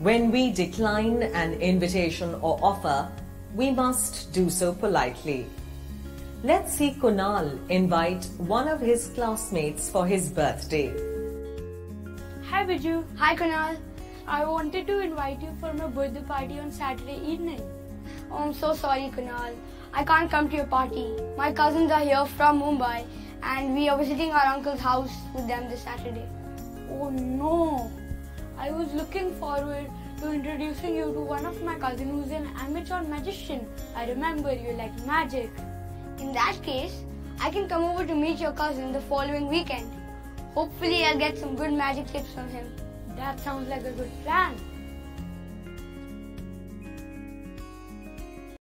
When we decline an invitation or offer, we must do so politely. Let's see Kunal invite one of his classmates for his birthday. Hi Biju, Hi Kunal. I wanted to invite you for my birthday party on Saturday evening. Oh, I'm so sorry Kunal. I can't come to your party. My cousins are here from Mumbai and we are visiting our uncle's house with them this Saturday. Oh no! I was looking forward to introducing you to one of my cousins who's an amateur magician. I remember you like magic. In that case, I can come over to meet your cousin the following weekend. Hopefully I'll get some good magic tips from him. That sounds like a good plan.